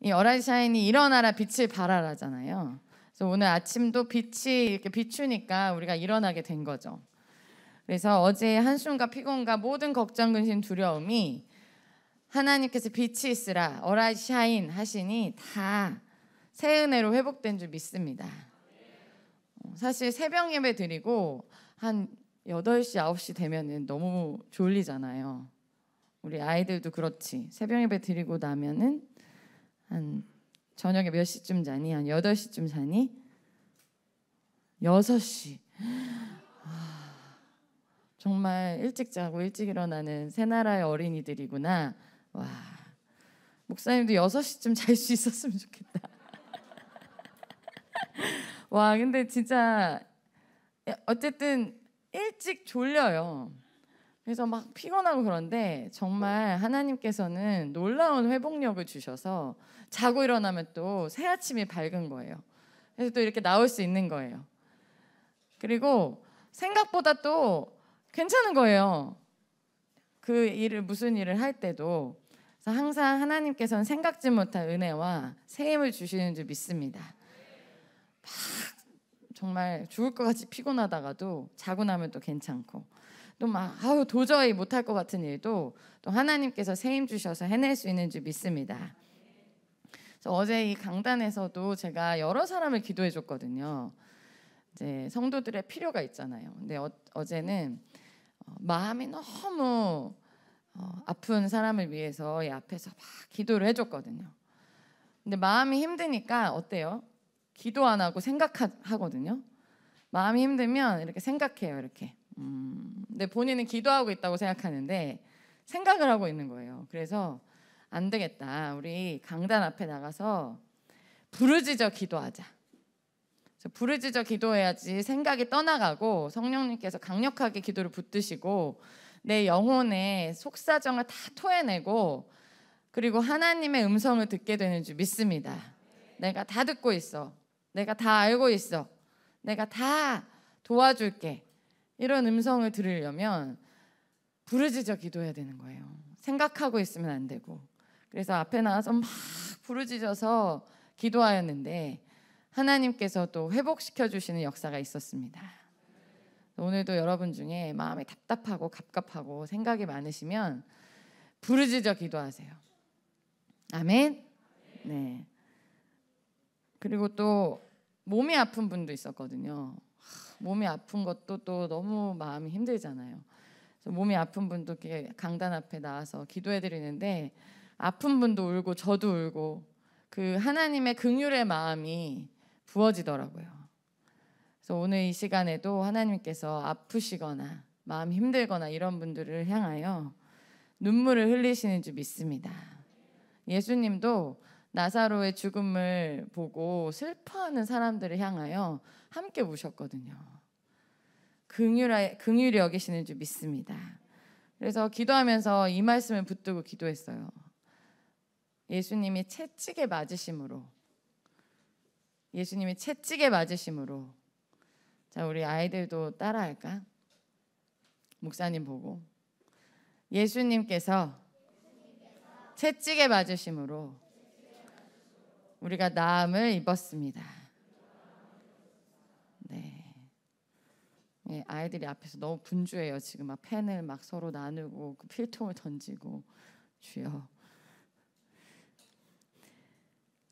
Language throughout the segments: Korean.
이 어라이 샤인이 일어나라 빛을 발하라잖아요. 그래서 오늘 아침도 빛이 이렇게 비추니까 우리가 일어나게 된 거죠. 그래서 어제 한숨과 피곤과 모든 걱정, 근심, 두려움이 하나님께서 빛이 있으라 어라이 샤인 하시니 다 새 은혜로 회복된 줄 믿습니다. 어, 사실 새벽 예배 드리고 한 8시, 9시 되면은 너무 졸리잖아요. 우리 아이들도 그렇지. 새벽 예배 드리고 나면은 한 저녁에 몇 시쯤 자니? 한 8시쯤 자니? 6시. 아, 정말 일찍 자고 일찍 일어나는 새 나라의 어린이들이구나. 와. 목사님도 6시쯤 잘 수 있었으면 좋겠다. 와, 근데 진짜 어쨌든 일찍 졸려요. 그래서 막 피곤하고 그런데 정말 하나님께서는 놀라운 회복력을 주셔서 자고 일어나면 또 새 아침이 밝은 거예요. 그래서 또 이렇게 나올 수 있는 거예요. 그리고 생각보다 또 괜찮은 거예요. 그 일을 무슨 일을 할 때도 그래서 항상 하나님께서는 생각지 못한 은혜와 새 힘을 주시는 줄 믿습니다. 막 정말 죽을 것 같이 피곤하다가도 자고 나면 또 괜찮고 또 막 아우 도저히 못할 것 같은 일도 또 하나님께서 새힘 주셔서 해낼 수 있는 줄 믿습니다. 그래서 어제 이 강단에서도 제가 여러 사람을 기도해 줬거든요. 이제 성도들의 필요가 있잖아요. 근데 어, 제는 어, 마음이 너무 어, 아픈 사람을 위해서 이 앞에서 막 기도를 해줬거든요. 근데 마음이 힘드니까 어때요? 기도 안 하고 생각하거든요. 마음이 힘들면 이렇게 생각해요. 이렇게. 음, 근데 본인은 기도하고 있다고 생각하는데 생각을 하고 있는 거예요. 그래서 안 되겠다. 우리 강단 앞에 나가서 부르짖어 기도하자. 부르짖어 기도해야지 생각이 떠나가고 성령님께서 강력하게 기도를 붙드시고 내 영혼의 속사정을 다 토해내고 그리고 하나님의 음성을 듣게 되는 줄 믿습니다. 내가 다 듣고 있어. 내가 다 알고 있어. 내가 다 도와줄게. 이런 음성을 들으려면 부르짖어 기도해야 되는 거예요. 생각하고 있으면 안 되고. 그래서 앞에 나와서 막 부르짖어서 기도하였는데 하나님께서 또 회복시켜 주시는 역사가 있었습니다. 오늘도 여러분 중에 마음이 답답하고 갑갑하고 생각이 많으시면 부르짖어 기도하세요. 아멘. 네. 그리고 또 몸이 아픈 분도 있었거든요. 몸이 아픈 것도 또 너무 마음이 힘들잖아요. 몸이 아픈 분도 강단 앞에 나와서 기도해 드리는데 아픈 분도 울고 저도 울고 그 하나님의 긍휼의 마음이 부어지더라고요. 그래서 오늘 이 시간에도 하나님께서 아프시거나 마음 힘들거나 이런 분들을 향하여 눈물을 흘리시는 줄 믿습니다. 예수님도 나사로의 죽음을 보고 슬퍼하는 사람들을 향하여 함께 우셨거든요. 긍휼 긍휼히 여기시는 줄 믿습니다. 그래서 기도하면서 이 말씀을 붙들고 기도했어요. 예수님이 채찍에 맞으심으로 예수님이 채찍에 맞으심으로 자 우리 아이들도 따라할까? 목사님 보고 예수님께서 채찍에 맞으심으로 우리가 나음을 입었습니다. 네. 네. 아이들이 앞에서 너무 분주해요. 지금 막 펜을 막 서로 나누고 그 필통을 던지고 주여.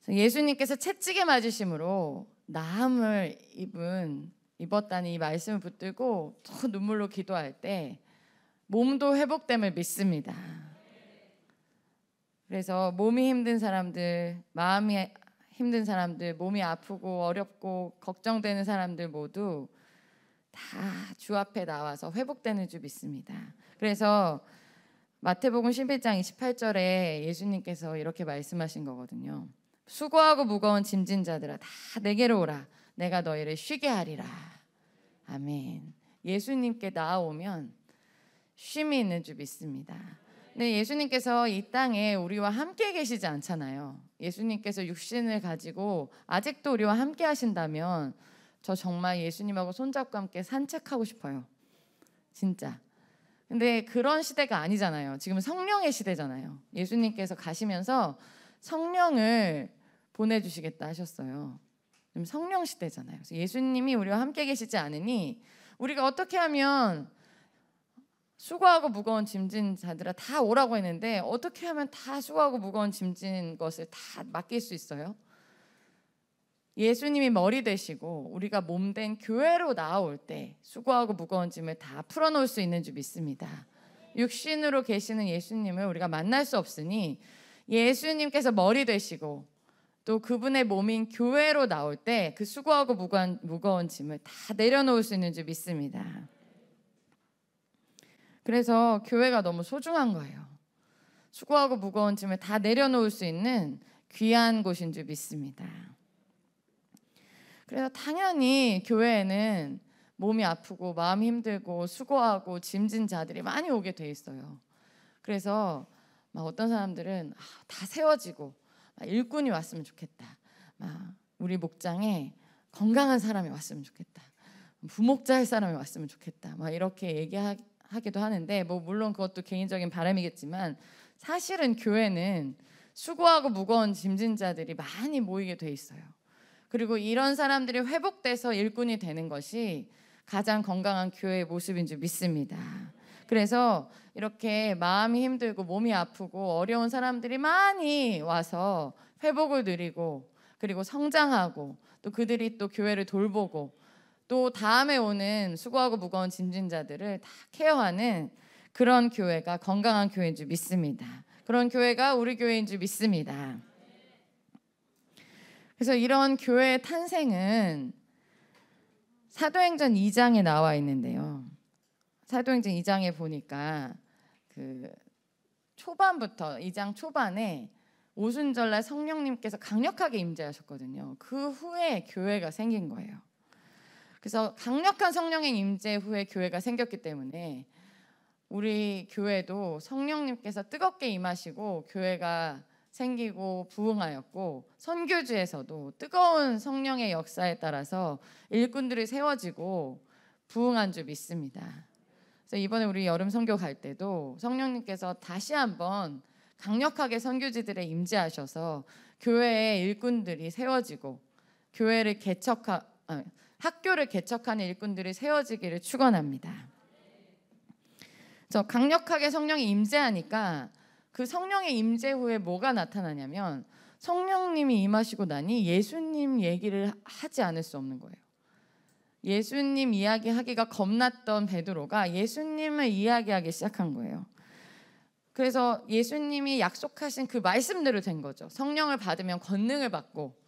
예수님께서 채찍에 맞으심으로 나음을 입은 입었다는 이 말씀을 붙들고 또 눈물로 기도할 때 몸도 회복됨을 믿습니다. 그래서 몸이 힘든 사람들, 마음이 힘든 사람들, 몸이 아프고 어렵고 걱정되는 사람들 모두 다 주 앞에 나와서 회복되는 줄 믿습니다. 그래서 마태복음 11장 28절에 예수님께서 이렇게 말씀하신 거거든요. 수고하고 무거운 짐진 자들아 다 내게로 오라. 내가 너희를 쉬게 하리라. 아멘. 예수님께 나아오면 쉼이 있는 줄 믿습니다. 네, 예수님께서 이 땅에 우리와 함께 계시지 않잖아요. 예수님께서 육신을 가지고 아직도 우리와 함께 하신다면 저 정말 예수님하고 손잡고 함께 산책하고 싶어요. 진짜. 근데 그런 시대가 아니잖아요. 지금 성령의 시대잖아요. 예수님께서 가시면서 성령을 보내주시겠다 하셨어요. 지금 성령 시대잖아요. 그래서 예수님이 우리와 함께 계시지 않으니 우리가 어떻게 하면 수고하고 무거운 짐진 자들아 다 오라고 했는데 어떻게 하면 다 수고하고 무거운 짐진 것을 다 맡길 수 있어요? 예수님이 머리 되시고 우리가 몸 된 교회로 나올 때 수고하고 무거운 짐을 다 풀어놓을 수 있는 줄 믿습니다. 육신으로 계시는 예수님을 우리가 만날 수 없으니 예수님께서 머리 되시고 또 그분의 몸인 교회로 나올 때 그 수고하고 무거운, 무거운 짐을 다 내려놓을 수 있는 줄 믿습니다. 그래서 교회가 너무 소중한 거예요. 수고하고 무거운 짐을 다 내려놓을 수 있는 귀한 곳인 줄 믿습니다. 그래서 당연히 교회에는 몸이 아프고 마음이 힘들고 수고하고 짐진 자들이 많이 오게 돼 있어요. 그래서 막 어떤 사람들은 아, 다 세워지고 일꾼이 왔으면 좋겠다. 막 우리 목장에 건강한 사람이 왔으면 좋겠다. 부목자 할 사람이 왔으면 좋겠다. 막 이렇게 얘기하 기도 하는데 뭐 물론 그것도 개인적인 바람이겠지만 사실은 교회는 수고하고 무거운 짐진 자들이 많이 모이게 돼 있어요. 그리고 이런 사람들이 회복돼서 일꾼이 되는 것이 가장 건강한 교회의 모습인 줄 믿습니다. 그래서 이렇게 마음이 힘들고 몸이 아프고 어려운 사람들이 많이 와서 회복을 누리고 그리고 성장하고 또 그들이 또 교회를 돌보고 또 다음에 오는 수고하고 무거운 짐진자들을 다 케어하는 그런 교회가 건강한 교회인 줄 믿습니다. 그런 교회가 우리 교회인 줄 믿습니다. 그래서 이런 교회의 탄생은 사도행전 2장에 나와 있는데요. 사도행전 2장에 보니까 그 초반부터 2장 초반에 오순절날 성령님께서 강력하게 임재하셨거든요. 그 후에 교회가 생긴 거예요. 그래서 강력한 성령의 임재 후에 교회가 생겼기 때문에 우리 교회도 성령님께서 뜨겁게 임하시고 교회가 생기고 부흥하였고 선교주에서도 뜨거운 성령의 역사에 따라서 일꾼들이 세워지고 부흥한 줄 믿습니다. 그래서 이번에 우리 여름 선교 갈 때도 성령님께서 다시 한번 강력하게 선교지들에 임재하셔서 교회의 일꾼들이 세워지고 교회를 개척하 아, 학교를 개척하는 일꾼들이 세워지기를 축원합니다. 저 강력하게 성령이 임재하니까 그 성령의 임재 후에 뭐가 나타나냐면 성령님이 임하시고 나니 예수님 얘기를 하지 않을 수 없는 거예요. 예수님 이야기하기가 겁났던 베드로가 예수님을 이야기하기 시작한 거예요. 그래서 예수님이 약속하신 그 말씀대로 된 거죠. 성령을 받으면 권능을 받고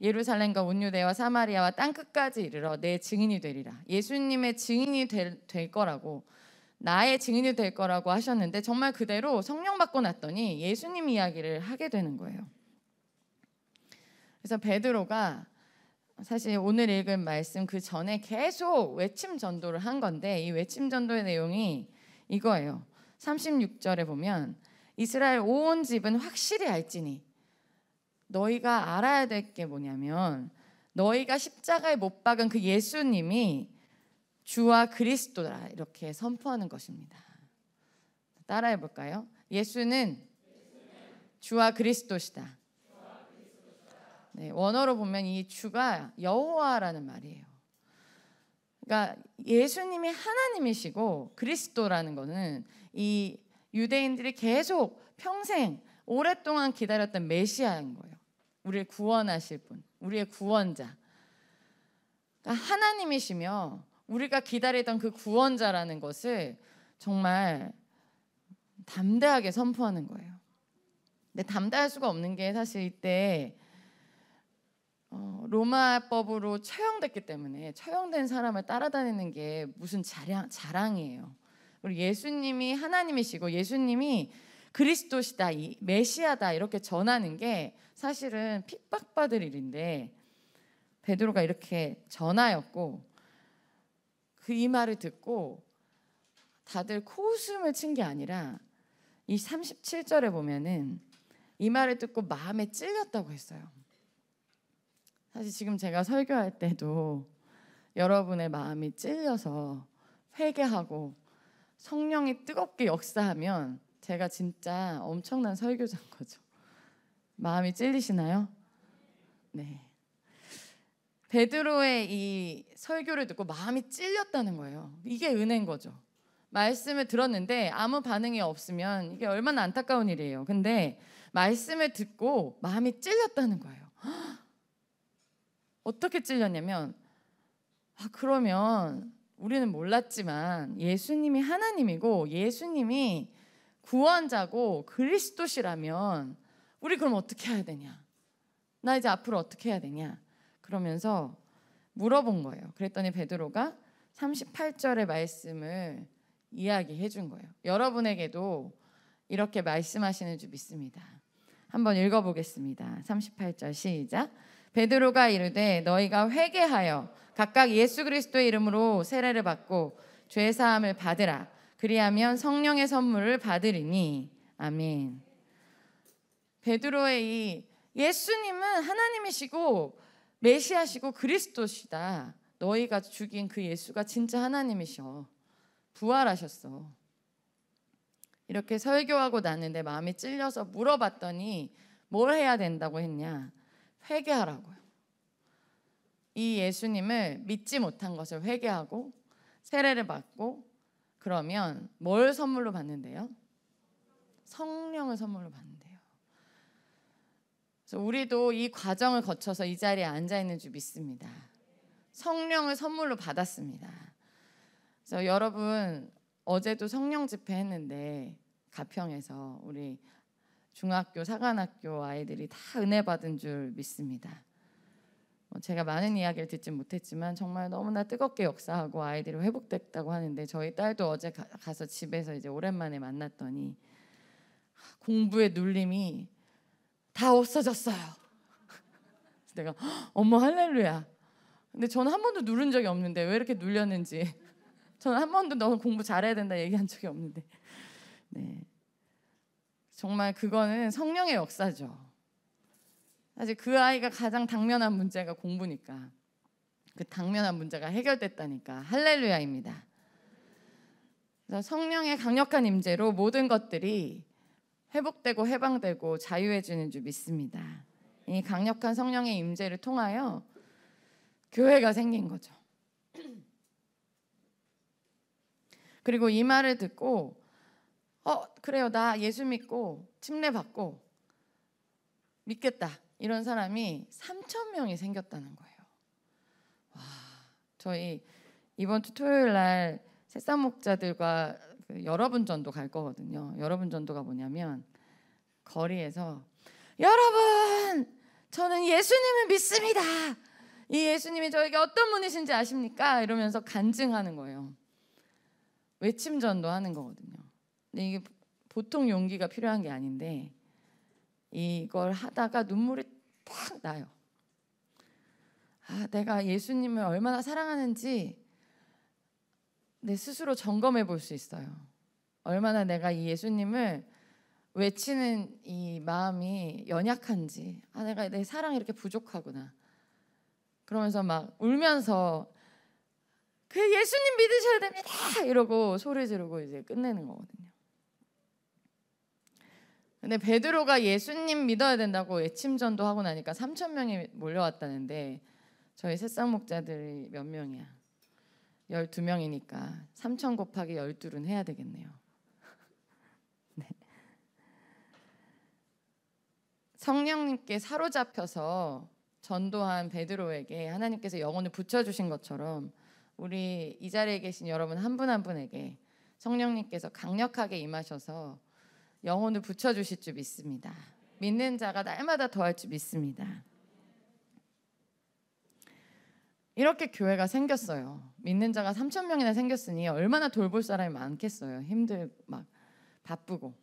예루살렘과 온유대와 사마리아와 땅 끝까지 이르러 내 증인이 되리라. 예수님의 증인이 될, 될 거라고 나의 증인이 될 거라고 하셨는데 정말 그대로 성령 받고 났더니 예수님 이야기를 하게 되는 거예요. 그래서 베드로가 사실 오늘 읽은 말씀 그 전에 계속 외침 전도를 한 건데 이 외침 전도의 내용이 이거예요. 36절에 보면 이스라엘 온 집은 확실히 알지니 너희가 알아야 될 게 뭐냐면 너희가 십자가에 못 박은 그 예수님이 주와 그리스도라 이렇게 선포하는 것입니다. 따라해 볼까요? 예수는 주와 그리스도시다. 네, 원어로 보면 이 주가 여호와라는 말이에요. 그러니까 예수님이 하나님이시고 그리스도라는 것은 이 유대인들이 계속 평생 오랫동안 기다렸던 메시아인 거예요. 우리를 구원하실 분, 우리의 구원자. 그러니까 하나님이시며 우리가 기다리던 그 구원자라는 것을 정말 담대하게 선포하는 거예요. 근데 담대할 수가 없는 게 사실 이때 어, 로마법으로 처형됐기 때문에 처형된 사람을 따라다니는 게 무슨 자랑, 자랑이에요. 그리고 예수님이 하나님이시고 예수님이 그리스도시다, 메시아다 이렇게 전하는 게 사실은 핍박받을 일인데 베드로가 이렇게 전하였고 그 이 말을 듣고 다들 코웃음을 친 게 아니라 이 37절에 보면은 이 말을 듣고 마음에 찔렸다고 했어요. 사실 지금 제가 설교할 때도 여러분의 마음이 찔려서 회개하고 성령이 뜨겁게 역사하면 제가 진짜 엄청난 설교자인 거죠. 마음이 찔리시나요? 네. 베드로의 이 설교를 듣고 마음이 찔렸다는 거예요. 이게 은혜인 거죠. 말씀을 들었는데 아무 반응이 없으면 이게 얼마나 안타까운 일이에요. 근데 말씀을 듣고 마음이 찔렸다는 거예요. 어떻게 찔렸냐면 아 그러면 우리는 몰랐지만 예수님이 하나님이고 예수님이 구원자고 그리스도시라면 우리 그럼 어떻게 해야 되냐? 나 이제 앞으로 어떻게 해야 되냐? 그러면서 물어본 거예요. 그랬더니 베드로가 38절의 말씀을 이야기해 준 거예요. 여러분에게도 이렇게 말씀하시는 줄 믿습니다. 한번 읽어 보겠습니다. 38절 시작. 베드로가 이르되 너희가 회개하여 각각 예수 그리스도의 이름으로 세례를 받고 죄 사함을 받으라. 그리하면 성령의 선물을 받으리니 아멘. 베드로의 이 예수님은 하나님이시고 메시아시고 그리스도시다. 너희가 죽인 그 예수가 진짜 하나님이셔. 부활하셨어. 이렇게 설교하고 나는데 마음이 찔려서 물어봤더니 뭘 해야 된다고 했냐? 회개하라고요. 이 예수님을 믿지 못한 것을 회개하고 세례를 받고 그러면 뭘 선물로 받는데요? 성령을 선물로 받는데요. 그래서 우리도 이 과정을 거쳐서 이 자리에 앉아 있는 줄 믿습니다. 성령을 선물로 받았습니다. 그래서 여러분 어제도 성령 집회 했는데 가평에서 우리 중학교 사관학교 아이들이 다 은혜 받은 줄 믿습니다. 뭐 제가 많은 이야기를 듣지 못했지만 정말 너무나 뜨겁게 역사하고 아이들이 회복됐다고 하는데 저희 딸도 어제 가, 서 집에서 이제 오랜만에 만났더니 공부의 눌림이 다 없어졌어요. 내가 어머 할렐루야. 근데 저는 한 번도 누른 적이 없는데 왜 이렇게 눌렸는지 저는 한 번도 너 공부 잘해야 된다 얘기한 적이 없는데 네 정말 그거는 성령의 역사죠. 사실 그 아이가 가장 당면한 문제가 공부니까 그 당면한 문제가 해결됐다니까 할렐루야입니다. 성령의 강력한 임재로 모든 것들이 회복되고 해방되고 자유해지는 줄 믿습니다. 이 강력한 성령의 임재를 통하여 교회가 생긴 거죠. 그리고 이 말을 듣고 어 그래요 나 예수 믿고 침례 받고 믿겠다 이런 사람이 3천 명이 생겼다는 거예요. 와, 저희 이번 주 토요일 날 새싹 목자들과 그 여러분 전도 갈 거거든요. 여러분 전도가 뭐냐면 거리에서 여러분 저는 예수님을 믿습니다. 이 예수님이 저에게 어떤 분이신지 아십니까? 이러면서 간증하는 거예요. 외침 전도 하는 거거든요. 근데 이게 보통 용기가 필요한 게 아닌데 이걸 하다가 눈물이 탁 나요. 아, 내가 예수님을 얼마나 사랑하는지 내 스스로 점검해 볼 수 있어요. 얼마나 내가 이 예수님을 외치는 이 마음이 연약한지, 아, 내가 내 사랑이 이렇게 부족하구나. 그러면서 막 울면서 그 예수님 믿으셔야 됩니다. 이러고 소리 지르고 이제 끝내는 거거든요. 근데 베드로가 예수님 믿어야 된다고 외침전도 하고 나니까 3천 명이 몰려왔다는데 저희 새싹 목자들이 몇 명이야? 12명이니까 3천 곱하기 12는 해야 되겠네요. 네. 성령님께 사로잡혀서 전도한 베드로에게 하나님께서 영혼을 붙여주신 것처럼 우리 이 자리에 계신 여러분 한 분 한 분에게 성령님께서 강력하게 임하셔서 영혼을 붙여주실 줄 믿습니다. 믿는 자가 날마다 더할 줄 믿습니다. 이렇게 교회가 생겼어요. 믿는 자가 3천 명이나 생겼으니 얼마나 돌볼 사람이 많겠어요. 힘들 막 바쁘고.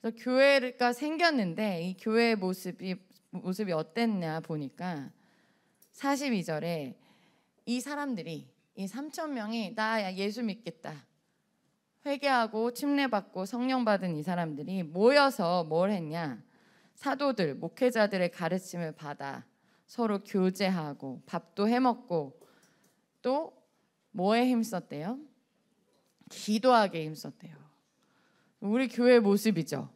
그래서 교회가 생겼는데 이 교회의 모습이 모습이 어땠냐 보니까 42절에 이 사람들이 이 3천 명이 나 예수 믿겠다. 회개하고 침례 받고 성령 받은 이 사람들이 모여서 뭘 했냐? 사도들, 목회자들의 가르침을 받아 서로 교제하고 밥도 해 먹고 또 뭐에 힘썼대요? 기도하게 힘썼대요. 우리 교회 모습이죠.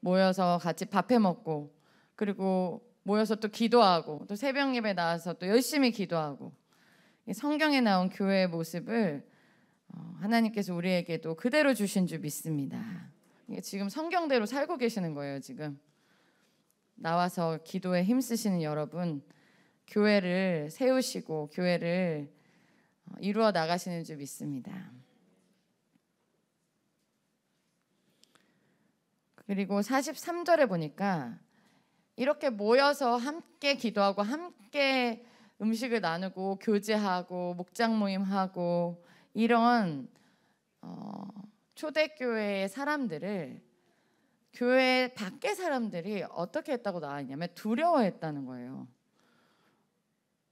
모여서 같이 밥해 먹고 그리고 모여서 또 기도하고 또 새벽 예배 나와서 또 열심히 기도하고 성경에 나온 교회의 모습을 어, 하나님께서 우리에게도 그대로 주신 줄 믿습니다. 지금 성경대로 살고 계시는 거예요, 지금. 나와서 기도에 힘쓰시는 여러분, 교회를 세우시고 교회를 어, 이루어 나가시는 줄 믿습니다. 그리고 43절에 보니까 이렇게 모여서 함께 기도하고 함께 음식을 나누고 교제하고 목장 모임하고 이런 어, 초대교회의 사람들을 교회 밖의 사람들이 어떻게 했다고 나왔냐면 두려워했다는 거예요.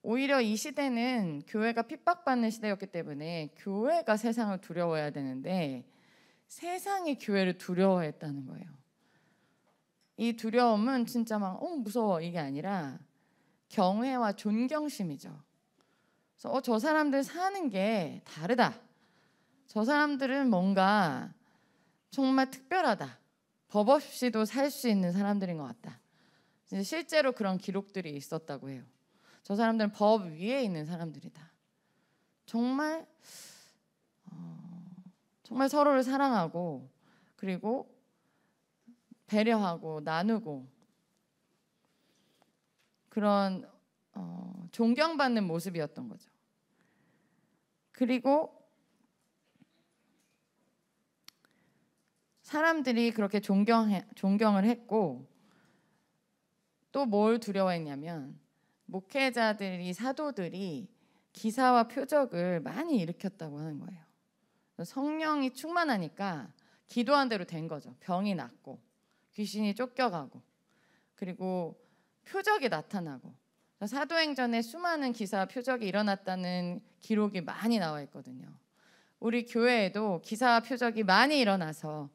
오히려 이 시대는 교회가 핍박받는 시대였기 때문에 교회가 세상을 두려워해야 되는데 세상이 교회를 두려워했다는 거예요. 이 두려움은 진짜 막 어, 무서워 이게 아니라 경외와 존경심이죠. 그래서 어, 저 사람들 사는 게 다르다. 저 사람들은 뭔가 정말 특별하다. 법 없이도 살 수 있는 사람들인 것 같다. 실제로 그런 기록들이 있었다고 해요. 저 사람들은 법 위에 있는 사람들이다. 정말 어, 정말 서로를 사랑하고 그리고 배려하고 나누고 그런 어, 존경받는 모습이었던 거죠. 그리고 사람들이 그렇게 존경 존경을 했고 또 뭘 두려워했냐면 목회자들이 사도들이 기사와 표적을 많이 일으켰다고 하는 거예요. 성령이 충만하니까 기도한 대로 된 거죠. 병이 낫고 귀신이 쫓겨가고 그리고 표적이 나타나고 사도행전에 수많은 기사 표적이 일어났다는 기록이 많이 나와 있거든요. 우리 교회에도 기사와 표적이 많이 일어나서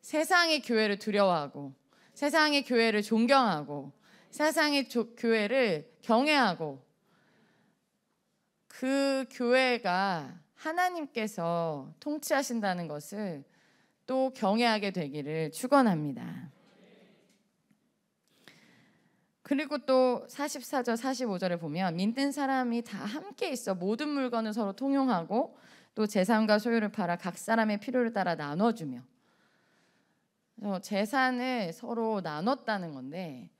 세상이 교회를 두려워하고 세상이 교회를 존경하고 세상이 조, 교회를 경외하고 그 교회가 하나님께서 통치하신다는 것을 또 경외하게 되기를 축원합니다. 그리고 또 44절 45절에 보면 믿는 사람이 다 함께 있어 모든 물건을 서로 통용하고 또 재산과 소유를 팔아 각 사람의 필요를 따라 나눠주며 재산을 서로 나눴다는 건데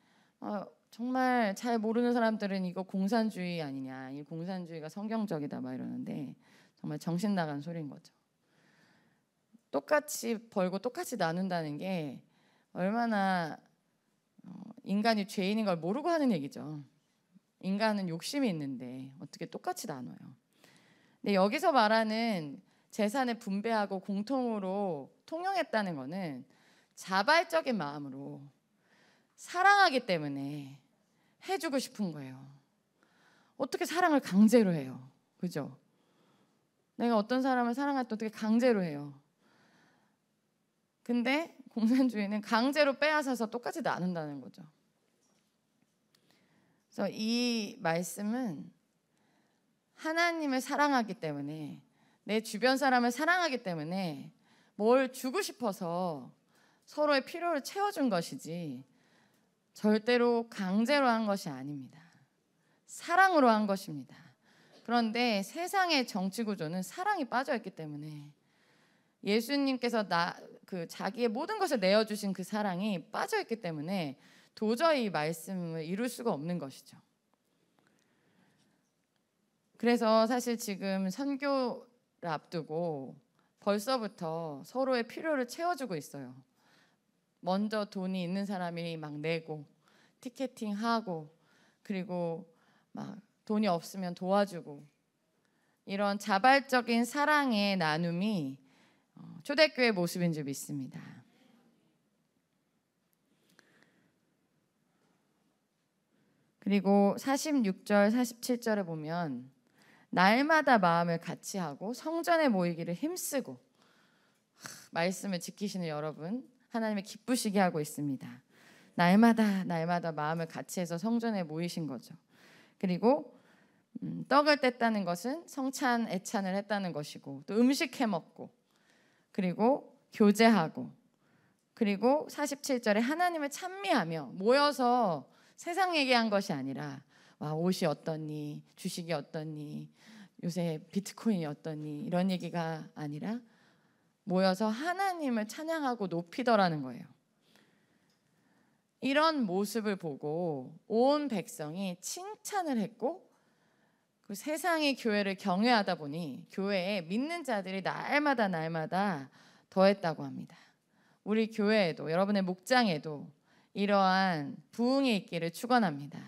어, 정말 잘 모르는 사람들은 이거 공산주의 아니냐 이 공산주의가 성경적이다 막 이러는데 정말 정신 나간 소리인 거죠. 똑같이 벌고 똑같이 나눈다는 게 얼마나 어, 인간이 죄인인 걸 모르고 하는 얘기죠. 인간은 욕심이 있는데 어떻게 똑같이 나눠요? 근데 여기서 말하는 재산을 분배하고 공통으로 통용했다는 것은 자발적인 마음으로 사랑하기 때문에 해주고 싶은 거예요. 어떻게 사랑을 강제로 해요? 그죠? 내가 어떤 사람을 사랑할 때 어떻게 강제로 해요? 근데 공산주의는 강제로 빼앗아서 똑같이 나눈다는 거죠. 그래서 이 말씀은 하나님을 사랑하기 때문에 내 주변 사람을 사랑하기 때문에 뭘 주고 싶어서 서로의 필요를 채워준 것이지 절대로 강제로 한 것이 아닙니다. 사랑으로 한 것입니다. 그런데 세상의 정치 구조는 사랑이 빠져 있기 때문에 예수님께서 나 그 자기의 모든 것을 내어 주신 그 사랑이 빠져 있기 때문에 도저히 말씀을 이룰 수가 없는 것이죠. 그래서 사실 지금 선교를 앞두고 벌써부터 서로의 필요를 채워주고 있어요. 먼저 돈이 있는 사람이 막 내고 티켓팅 하고 그리고 막 돈이 없으면 도와주고 이런 자발적인 사랑의 나눔이 어, 초대교회 모습인 줄 믿습니다. 그리고 46절, 47절에 보면 날마다 마음을 같이 하고 성전에 모이기를 힘쓰고 말씀을 지키시는 여러분 하나님을 기쁘시게 하고 있습니다. 날마다 날마다 마음을 같이 해서 성전에 모이신 거죠. 그리고 음, 떡을 뗐다는 것은 성찬 애찬을 했다는 것이고 또 음식 해 먹고 그리고 교제하고 그리고 47절에 하나님을 찬미하며 모여서 세상 얘기한 것이 아니라 와 옷이 어떠니? 주식이 어떠니? 요새 비트코인이 어떠니? 이런 얘기가 아니라 모여서 하나님을 찬양하고 높이더라는 거예요. 이런 모습을 보고 온 백성이 칭찬을 했고 그 세상의 교회를 경외하다 보니 교회에 믿는 자들이 날마다 날마다 더했다고 합니다. 우리 교회에도 여러분의 목장에도 이러한 부흥이 있기를 축원합니다.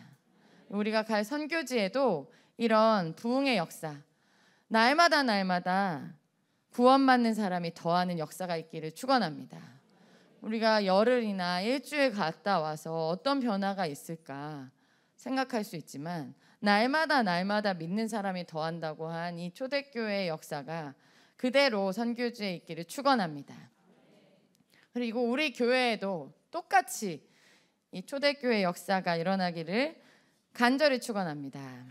우리가 갈 선교지에도 이런 부흥의 역사 날마다 날마다 구원받는 사람이 더하는 역사가 있기를 축원합니다. 우리가 열흘이나 일주일 갔다 와서 어떤 변화가 있을까 생각할 수 있지만 날마다 날마다 믿는 사람이 더한다고 한 이 초대교회의 역사가 그대로 선교지에 있기를 축원합니다. 그리고 우리 교회에도 똑같이 이 초대교회 역사가 일어나기를 간절히 축원합니다.